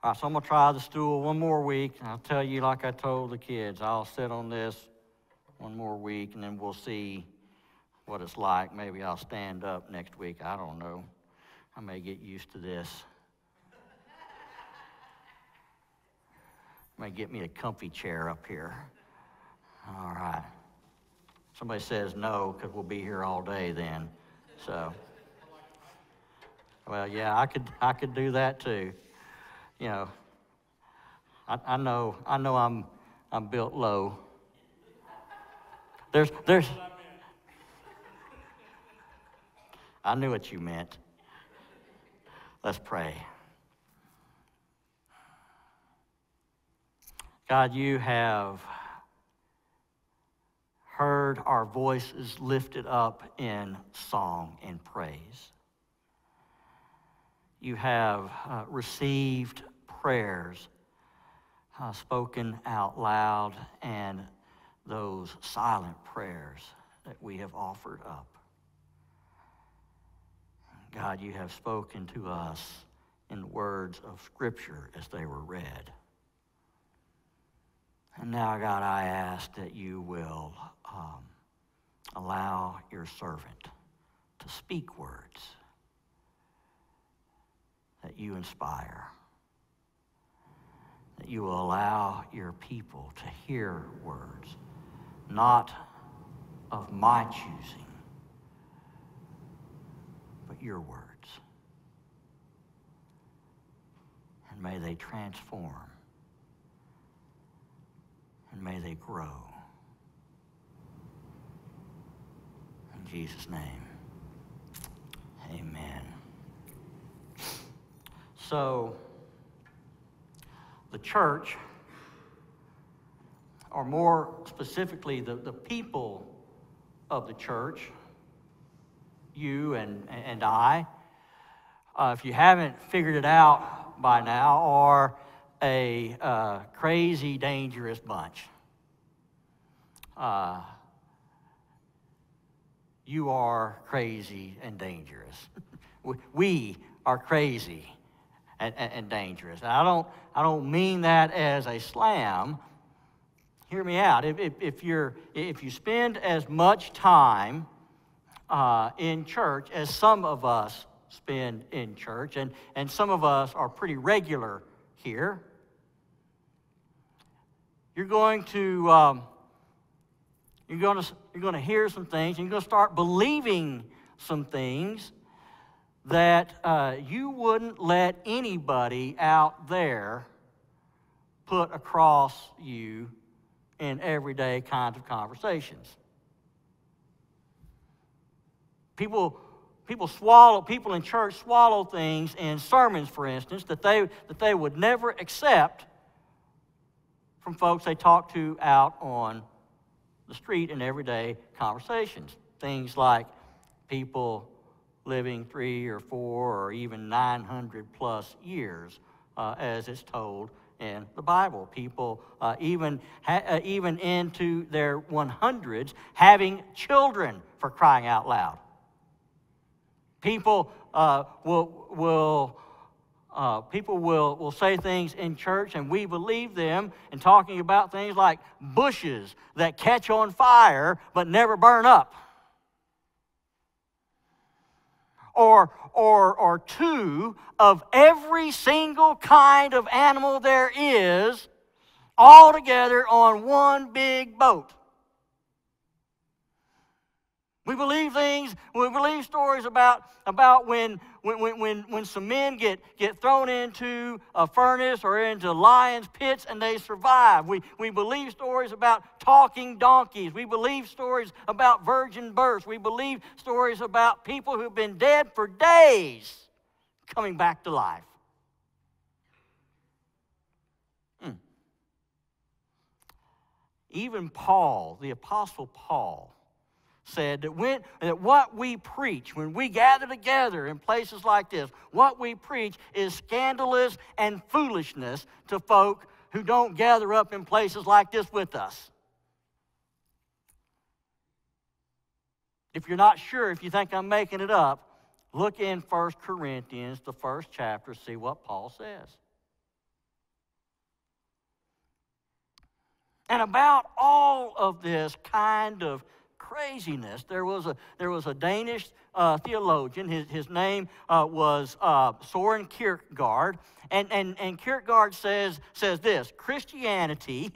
All right, so I'm going to try the stool one more week. And I'll tell you, like I told the kids, I'll sit on this one more week and then we'll see what it's like. Maybe I'll stand up next week. I don't know. I may get used to this. may get me a comfy chair up here. All right. Somebody says no, because we'll be here all day then. So, well, yeah, I could, I could do that too. You know, I, I know, I know I'm, I'm built low. There's, there's. I knew what you meant. Let's pray. God, you have heard our voices lifted up in song and praise. You have uh, received prayers uh, spoken out loud and those silent prayers that we have offered up. God, you have spoken to us in words of Scripture as they were read. And now, God, I ask that you will um, allow your servant to speak words that you inspire, that you will allow your people to hear words, not of my choosing, but your words. And may they transform and may they grow. In Jesus' name, amen. So, the church, or more specifically, the, the people of the church, you and, and I, uh, if you haven't figured it out by now, are a uh, crazy, dangerous bunch. Uh, you are crazy and dangerous. we are crazy and, and, and, dangerous. And I don't, I don't mean that as a slam. Hear me out. If, if, if you're, if you spend as much time uh, in church as some of us spend in church, and, and some of us are pretty regular here, you're going to um, you're going to you're going to hear some things and you're going to start believing some things that uh, you wouldn't let anybody out there put across you in everyday kinds of conversations people people swallow people in church swallow things in sermons for instance that they that they would never accept from folks they talk to out on the street in everyday conversations. Things like people living three or four or even 900 plus years, uh, as it's told in the Bible. People uh, even, uh, even into their 100s having children for crying out loud. People uh, will, will uh, people will, will say things in church and we believe them and talking about things like bushes that catch on fire but never burn up. Or, or, or two of every single kind of animal there is all together on one big boat. We believe things, we believe stories about, about when, when, when, when some men get, get thrown into a furnace or into lions' pits and they survive. We, we believe stories about talking donkeys. We believe stories about virgin births. We believe stories about people who've been dead for days coming back to life. Hmm. Even Paul, the Apostle Paul, said that, when, that what we preach, when we gather together in places like this, what we preach is scandalous and foolishness to folk who don't gather up in places like this with us. If you're not sure, if you think I'm making it up, look in 1 Corinthians, the first chapter, see what Paul says. And about all of this kind of craziness, there was a, there was a Danish uh, theologian. His, his name uh, was uh, Soren Kierkegaard. And, and, and Kierkegaard says, says this Christianity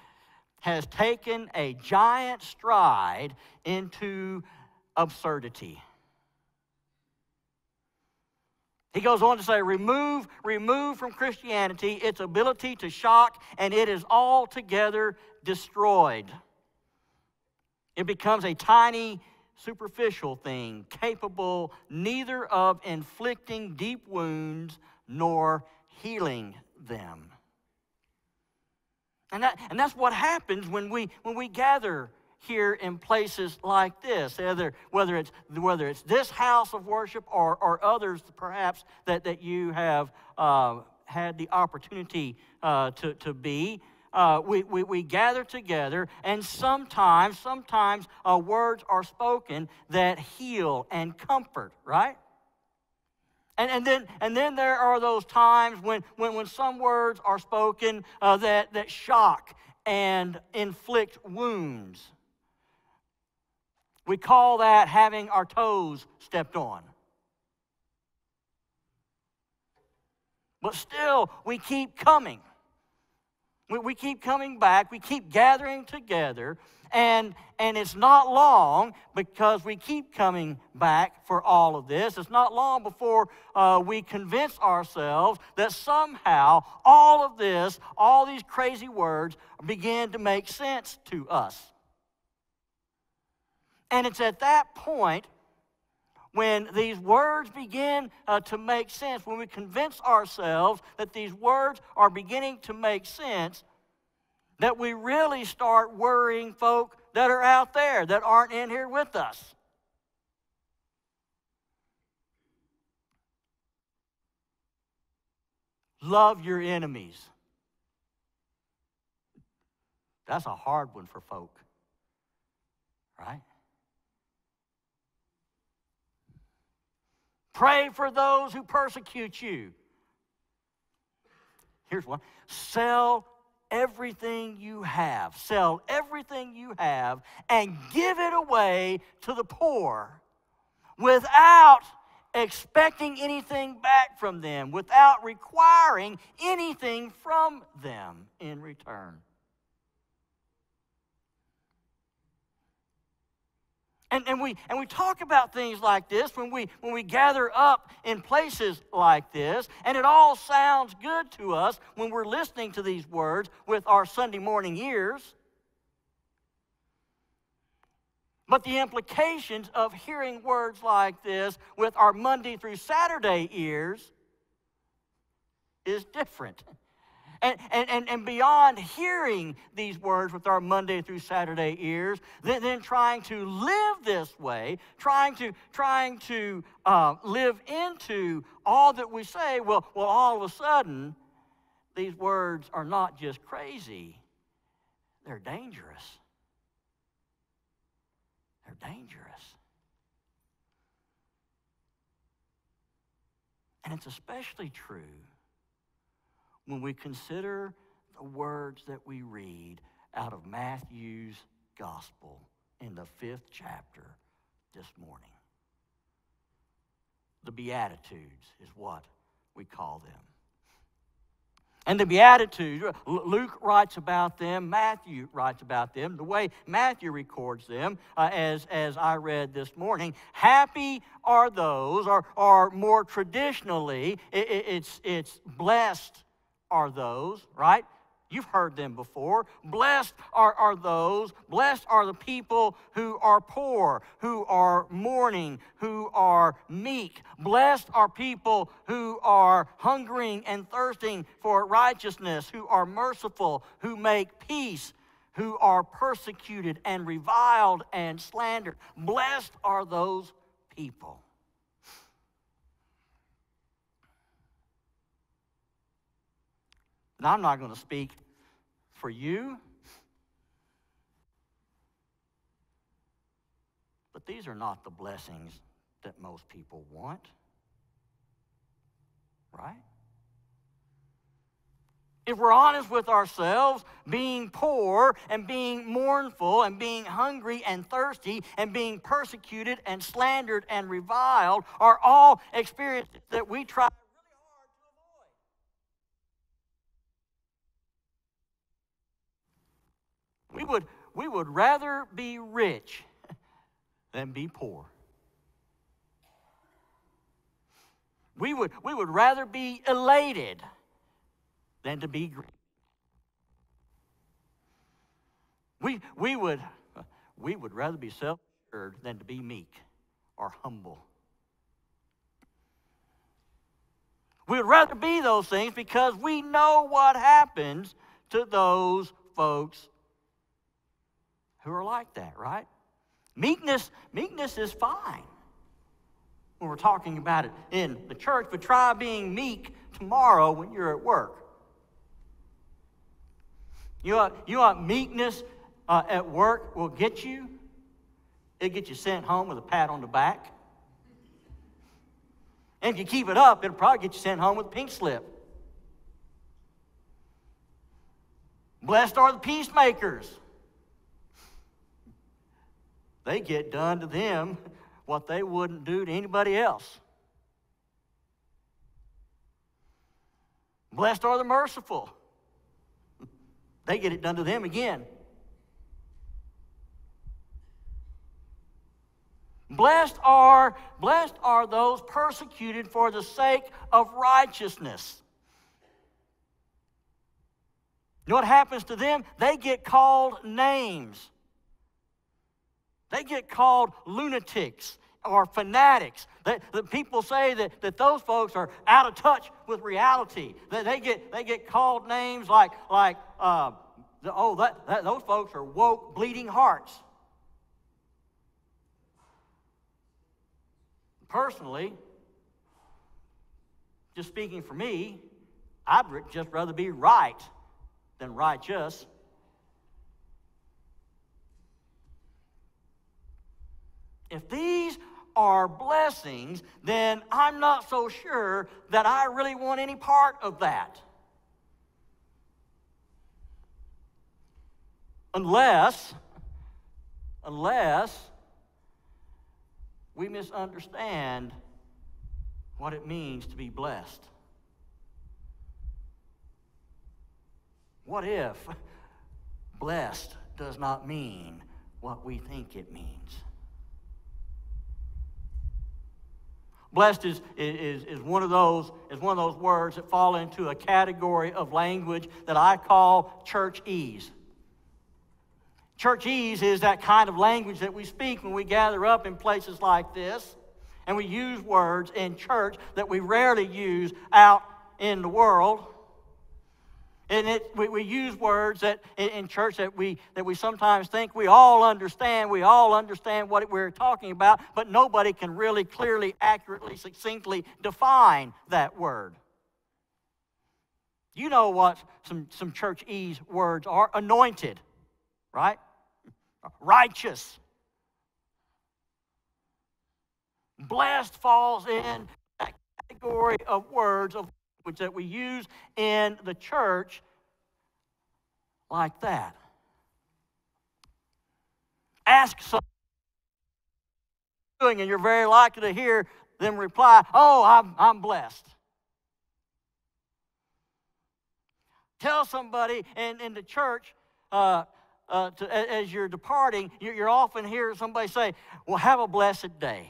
has taken a giant stride into absurdity. He goes on to say, remove, remove from Christianity its ability to shock, and it is altogether destroyed. It becomes a tiny, superficial thing, capable neither of inflicting deep wounds nor healing them. And, that, and that's what happens when we, when we gather here in places like this, whether, whether, it's, whether it's this house of worship or, or others perhaps that, that you have uh, had the opportunity uh, to, to be. Uh, we, we, we, gather together, and sometimes, sometimes uh, words are spoken that heal and comfort, right? And, and, then, and then there are those times when, when, when some words are spoken uh, that, that shock and inflict wounds. We call that having our toes stepped on. But still, we keep coming. We, we keep coming back. We keep gathering together. And, and it's not long because we keep coming back for all of this. It's not long before uh, we convince ourselves that somehow all of this, all these crazy words, begin to make sense to us. And it's at that point when these words begin uh, to make sense, when we convince ourselves that these words are beginning to make sense, that we really start worrying folk that are out there that aren't in here with us. Love your enemies. That's a hard one for folk, right? Pray for those who persecute you. Here's one sell everything you have. Sell everything you have and give it away to the poor without expecting anything back from them, without requiring anything from them in return. And, and, we, and we talk about things like this when we, when we gather up in places like this, and it all sounds good to us when we're listening to these words with our Sunday morning ears. But the implications of hearing words like this with our Monday through Saturday ears is different. And, and, and, and beyond hearing these words with our Monday through Saturday ears, then, then trying to live this way, trying to, trying to uh, live into all that we say, well, well, all of a sudden, these words are not just crazy, they're dangerous. They're dangerous. And it's especially true when we consider the words that we read out of Matthew's gospel in the fifth chapter this morning. The Beatitudes is what we call them. And the Beatitudes, Luke writes about them, Matthew writes about them, the way Matthew records them, uh, as, as I read this morning. Happy are those, or, or more traditionally, it, it, it's, it's blessed are those, right? You've heard them before. Blessed are, are those, blessed are the people who are poor, who are mourning, who are meek. Blessed are people who are hungering and thirsting for righteousness, who are merciful, who make peace, who are persecuted and reviled and slandered. Blessed are those people. Now, I'm not going to speak for you, but these are not the blessings that most people want. Right? if we're honest with ourselves, being poor and being mournful and being hungry and thirsty and being persecuted and slandered and reviled are all experiences that we try really hard to avoid. We would, we would rather be rich than be poor. We would, we would rather be elated than to be grieved. We, we, would, we would rather be self assured than to be meek or humble. We would rather be those things because we know what happens to those folks who are like that, right? Meekness, meekness is fine when we're talking about it in the church, but try being meek tomorrow when you're at work. You know, you know what meekness uh, at work will get you? It'll get you sent home with a pat on the back. And if you keep it up, it'll probably get you sent home with a pink slip. Blessed are the peacemakers. They get done to them what they wouldn't do to anybody else. Blessed are the merciful. They get it done to them again. Blessed are, blessed are those persecuted for the sake of righteousness. You know what happens to them? They get called names. They get called lunatics or fanatics. That, that people say that, that those folks are out of touch with reality. That they get, they get called names like, like uh, the, oh, that, that, those folks are woke, bleeding hearts. Personally, just speaking for me, I'd just rather be right than righteous. If these are blessings, then I'm not so sure that I really want any part of that. Unless, unless we misunderstand what it means to be blessed. What if blessed does not mean what we think it means? Blessed is, is, is, one of those, is one of those words that fall into a category of language that I call churchese. Church ease is that kind of language that we speak when we gather up in places like this, and we use words in church that we rarely use out in the world. And it, we, we use words that in church that we, that we sometimes think we all understand. We all understand what we're talking about, but nobody can really clearly, accurately, succinctly define that word. You know what some, some churchese words are anointed, right? Righteous. Blessed falls in that category of words of language that we use in the church like that. Ask someone doing, and you're very likely to hear them reply, Oh, I'm, I'm blessed. Tell somebody in, in the church uh, uh, to, as you're departing, you're, you're often hear somebody say, Well, have a blessed day.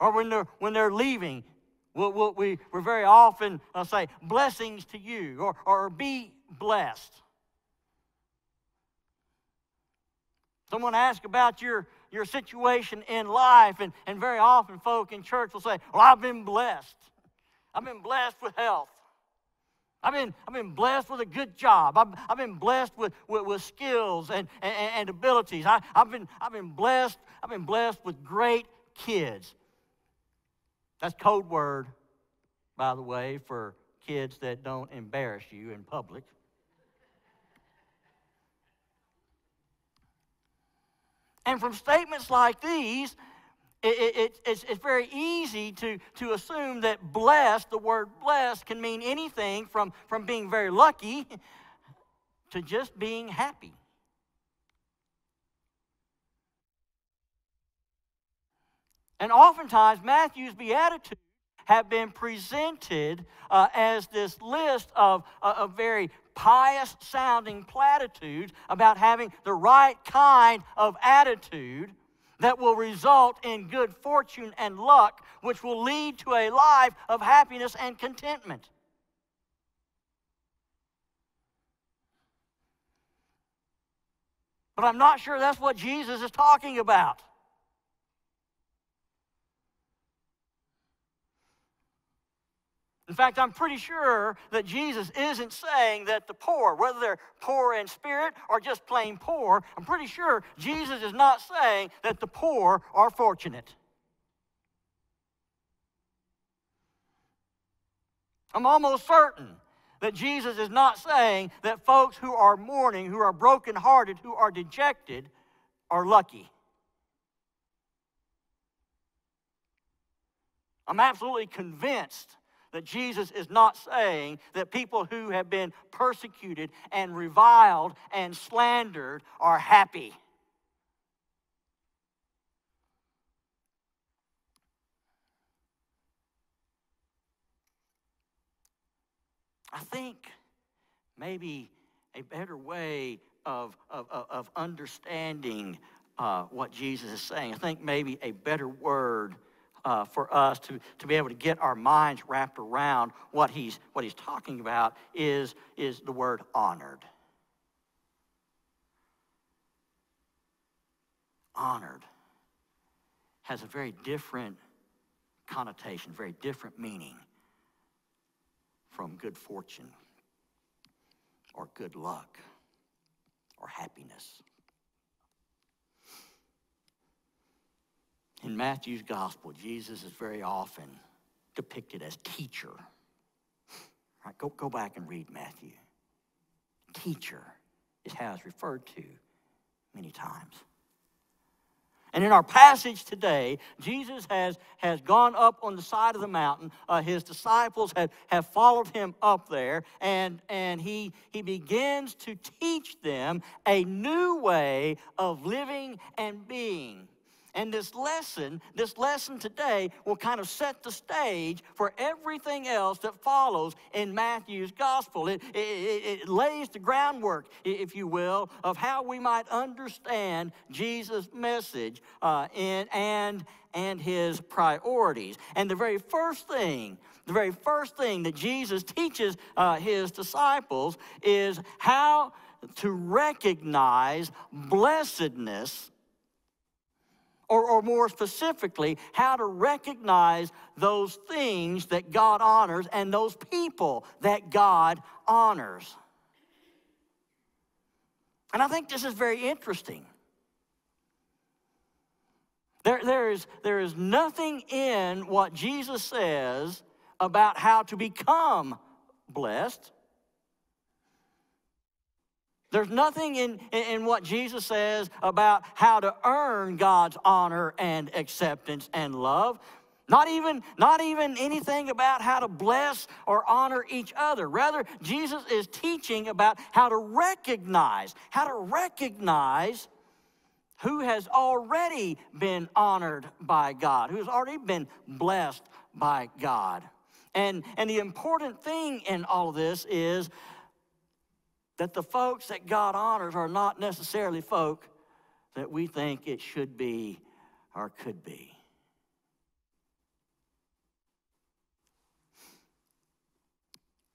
Or when they're, when they're leaving, we'll, we'll, we, we very often uh, say, blessings to you, or, or be blessed. Someone asks about your, your situation in life, and, and very often folk in church will say, Well, I've been blessed. I've been blessed with health. I've been, I've been blessed with a good job. I've, I've been blessed with, with, with skills and, and, and abilities. I, I've, been, I've, been blessed, I've been blessed with great kids. That's code word, by the way, for kids that don't embarrass you in public. And from statements like these, it, it, it's, it's very easy to, to assume that blessed, the word blessed, can mean anything from, from being very lucky to just being happy. And oftentimes, Matthew's Beatitudes have been presented uh, as this list of, uh, of very pious sounding platitudes about having the right kind of attitude that will result in good fortune and luck, which will lead to a life of happiness and contentment. But I'm not sure that's what Jesus is talking about. In fact, I'm pretty sure that Jesus isn't saying that the poor, whether they're poor in spirit or just plain poor, I'm pretty sure Jesus is not saying that the poor are fortunate. I'm almost certain that Jesus is not saying that folks who are mourning, who are brokenhearted, who are dejected, are lucky. I'm absolutely convinced that Jesus is not saying that people who have been persecuted and reviled and slandered are happy. I think maybe a better way of, of, of understanding uh, what Jesus is saying, I think maybe a better word uh, for us to, to be able to get our minds wrapped around what he's, what he's talking about is, is the word honored. Honored has a very different connotation, very different meaning from good fortune or good luck or happiness. In Matthew's gospel, Jesus is very often depicted as teacher. Right, go, go back and read Matthew. Teacher is how it's referred to many times. And in our passage today, Jesus has, has gone up on the side of the mountain. Uh, his disciples have, have followed him up there, and, and he, he begins to teach them a new way of living and being. And this lesson, this lesson today, will kind of set the stage for everything else that follows in Matthew's gospel. It, it, it lays the groundwork, if you will, of how we might understand Jesus' message uh, in, and, and his priorities. And the very first thing, the very first thing that Jesus teaches uh, his disciples is how to recognize blessedness or, or more specifically, how to recognize those things that God honors and those people that God honors. And I think this is very interesting. There, there, is, there is nothing in what Jesus says about how to become blessed. There's nothing in, in what Jesus says about how to earn God's honor and acceptance and love. Not even, not even anything about how to bless or honor each other. Rather, Jesus is teaching about how to recognize, how to recognize who has already been honored by God, who has already been blessed by God. And, and the important thing in all of this is that the folks that God honors are not necessarily folk that we think it should be or could be.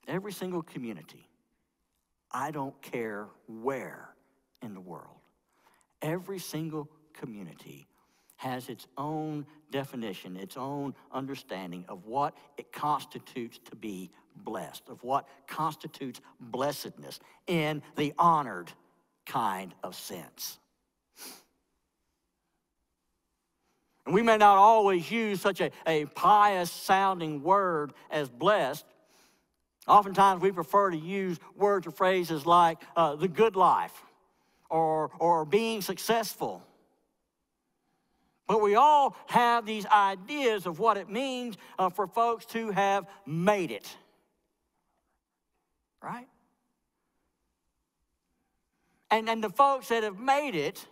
Every single community, I don't care where in the world, every single community has its own definition, its own understanding of what it constitutes to be blessed, of what constitutes blessedness in the honored kind of sense. And we may not always use such a, a pious sounding word as blessed. Oftentimes we prefer to use words or phrases like uh, the good life or, or being successful But we all have these ideas of what it means uh, for folks to have made it. Right? And, and the folks that have made it,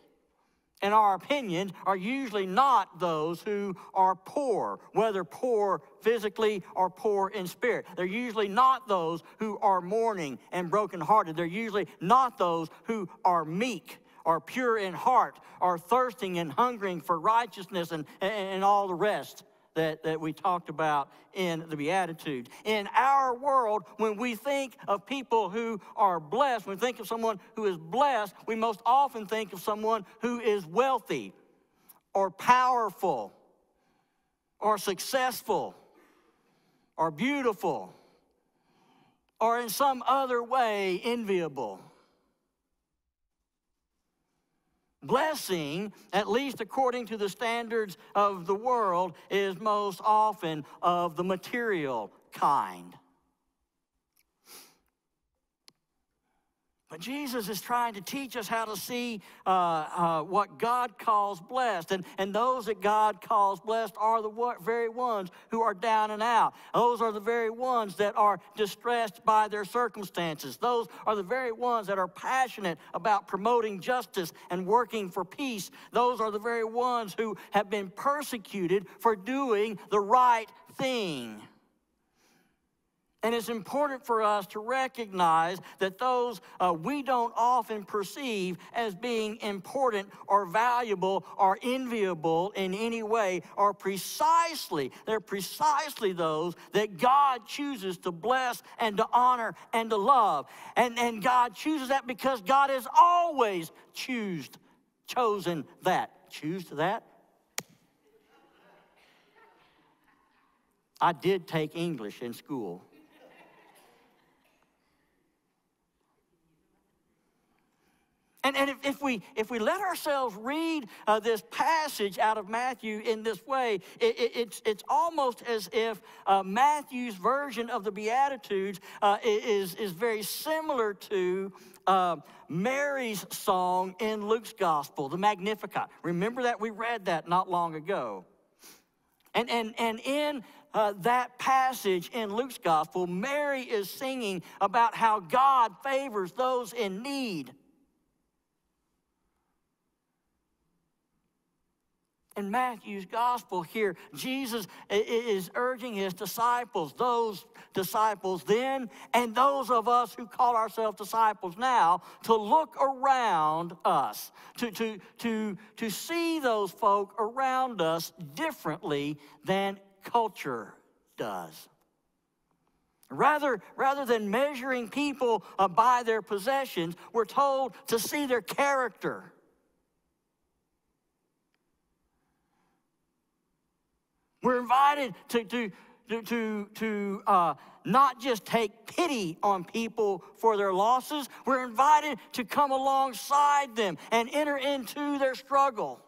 in our opinion, are usually not those who are poor, whether poor physically or poor in spirit. They're usually not those who are mourning and brokenhearted. They're usually not those who are meek or pure in heart or thirsting and hungering for righteousness and, and, and all the rest that, that we talked about in the Beatitudes. In our world, when we think of people who are blessed, when we think of someone who is blessed, we most often think of someone who is wealthy or powerful or successful or beautiful or in some other way enviable. Blessing, at least according to the standards of the world, is most often of the material kind. But Jesus is trying to teach us how to see uh, uh, what God calls blessed. And, and those that God calls blessed are the very ones who are down and out. Those are the very ones that are distressed by their circumstances. Those are the very ones that are passionate about promoting justice and working for peace. Those are the very ones who have been persecuted for doing the right thing. And it's important for us to recognize that those uh, we don't often perceive as being important or valuable or enviable in any way are precisely, they're precisely those that God chooses to bless and to honor and to love. And, and God chooses that because God has always choosed, chosen that. Choose that? I did take English in school. And, and if, if, we, if we let ourselves read uh, this passage out of Matthew in this way, it, it, it's, it's almost as if uh, Matthew's version of the Beatitudes uh, is, is very similar to uh, Mary's song in Luke's Gospel, the Magnificat. Remember that? We read that not long ago. And, and, and in uh, that passage in Luke's Gospel, Mary is singing about how God favors those in need. In Matthew's gospel here, Jesus is urging his disciples, those disciples then, and those of us who call ourselves disciples now, to look around us, to, to, to, to see those folk around us differently than culture does. Rather, rather than measuring people uh, by their possessions, we're told to see their character We're invited to, to, to, to, to uh, not just take pity on people for their losses, we're invited to come alongside them and enter into their struggle.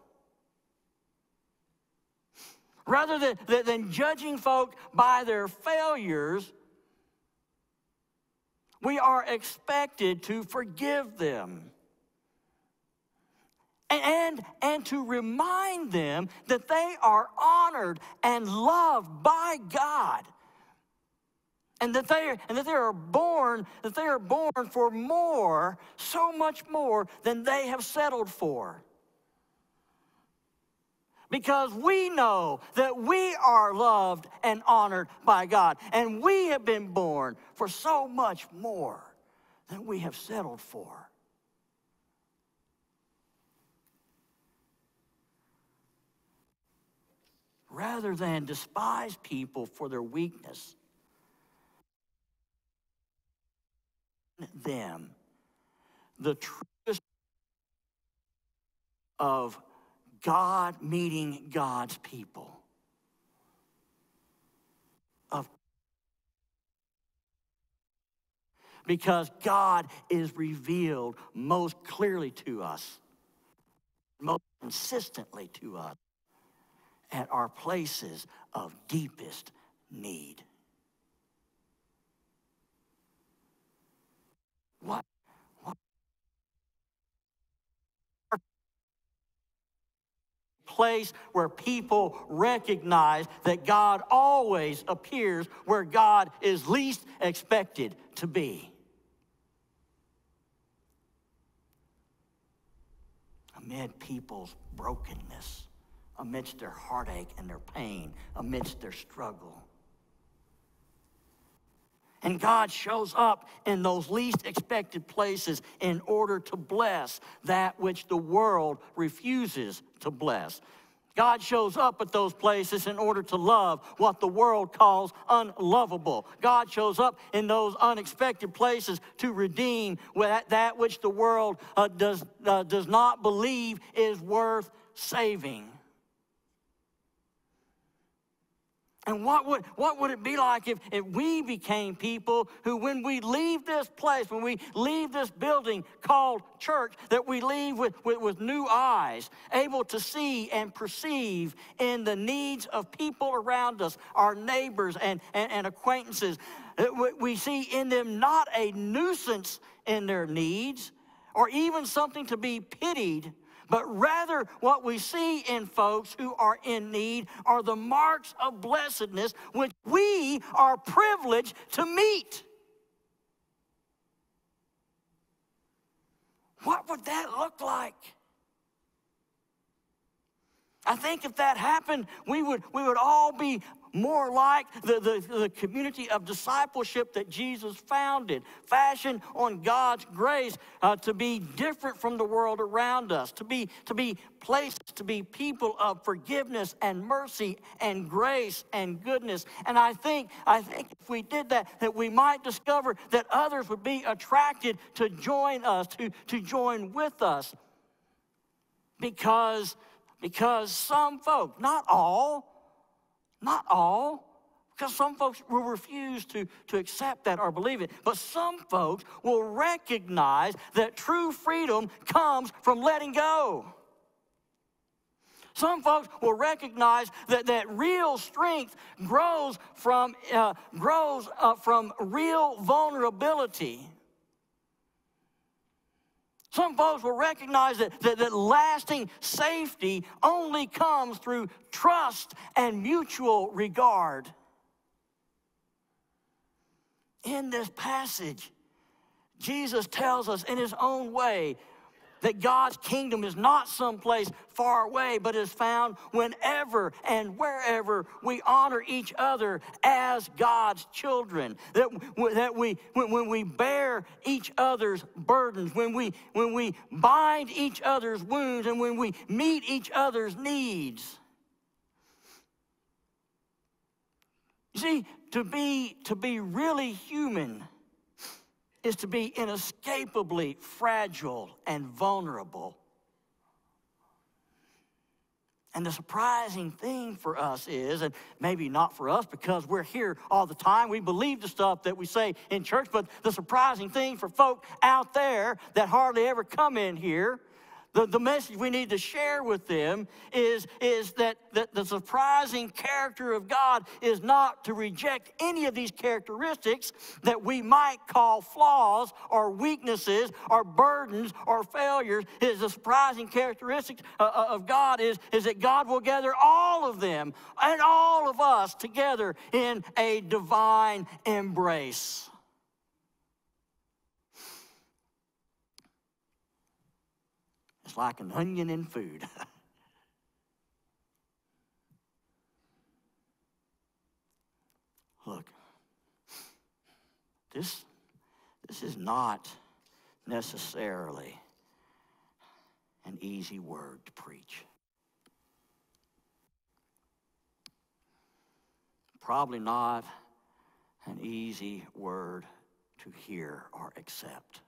Rather than, than judging folk by their failures, we are expected to forgive them and, and to remind them that they are honored and loved by God. And that, they, and that they are born, that they are born for more, so much more than they have settled for. Because we know that we are loved and honored by God, and we have been born for so much more than we have settled for. Rather than despise people for their weakness. Them, the truest of God meeting God's people. Of because God is revealed most clearly to us, most consistently to us at our places of deepest need. What? what? place where people recognize that God always appears where God is least expected to be. Amid people's brokenness, amidst their heartache and their pain, amidst their struggle. And God shows up in those least expected places in order to bless that which the world refuses to bless. God shows up at those places in order to love what the world calls unlovable. God shows up in those unexpected places to redeem that which the world uh, does, uh, does not believe is worth saving. And what would, what would it be like if, if we became people who, when we leave this place, when we leave this building called church, that we leave with, with, with new eyes, able to see and perceive in the needs of people around us, our neighbors and, and, and acquaintances? Uh, that we see in them not a nuisance in their needs or even something to be pitied but rather what we see in folks who are in need are the marks of blessedness which we are privileged to meet. What would that look like? I think if that happened, we would, we would all be more like the, the, the, community of discipleship that Jesus founded, fashioned on God's grace uh, to be different from the world around us, to be, to be places, to be people of forgiveness and mercy and grace and goodness. And I think, I think if we did that, that we might discover that others would be attracted to join us, to, to join with us. Because, because some folk, not all, not all, because some folks will refuse to, to accept that or believe it. But some folks will recognize that true freedom comes from letting go. Some folks will recognize that, that real strength grows from, uh, grows, uh, from real vulnerability. Some folks will recognize that, that, that, lasting safety only comes through trust and mutual regard. In this passage, Jesus tells us in his own way that God's kingdom is not someplace far away, but is found whenever and wherever we honor each other as God's children. That, that we, when we bear each other's burdens, when we, when we bind each other's wounds, and when we meet each other's needs. You see, to be, to be really human is to be inescapably fragile and vulnerable. And the surprising thing for us is, and maybe not for us because we're here all the time, we believe the stuff that we say in church, but the surprising thing for folk out there that hardly ever come in here the, the message we need to share with them is, is that, that the surprising character of God is not to reject any of these characteristics that we might call flaws or weaknesses or burdens or failures. Is the surprising characteristic uh, uh, of God is, is that God will gather all of them and all of us together in a divine embrace. It's like an onion in food. Look, this, this is not necessarily an easy word to preach. Probably not an easy word to hear or accept.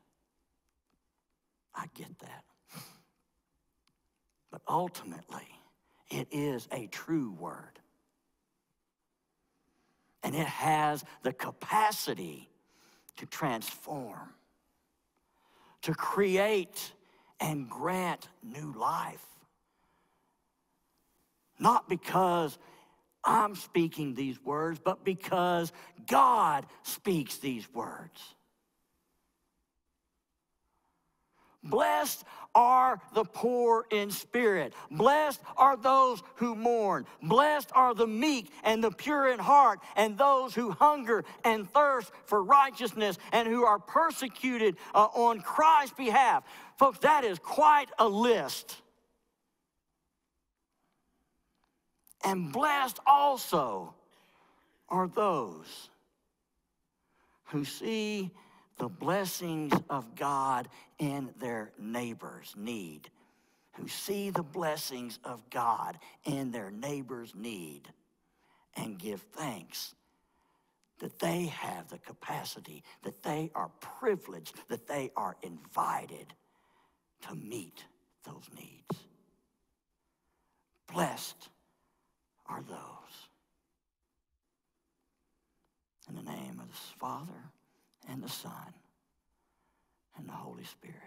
I get that. But ultimately, it is a true word. And it has the capacity to transform, to create and grant new life. Not because I'm speaking these words, but because God speaks these words. Blessed are the poor in spirit. Blessed are those who mourn. Blessed are the meek and the pure in heart, and those who hunger and thirst for righteousness and who are persecuted uh, on Christ's behalf. Folks, that is quite a list. And blessed also are those who see the blessings of God in their neighbor's need, who see the blessings of God in their neighbor's need and give thanks that they have the capacity, that they are privileged, that they are invited to meet those needs. Blessed are those. In the name of the Father, and the Son, and the Holy Spirit.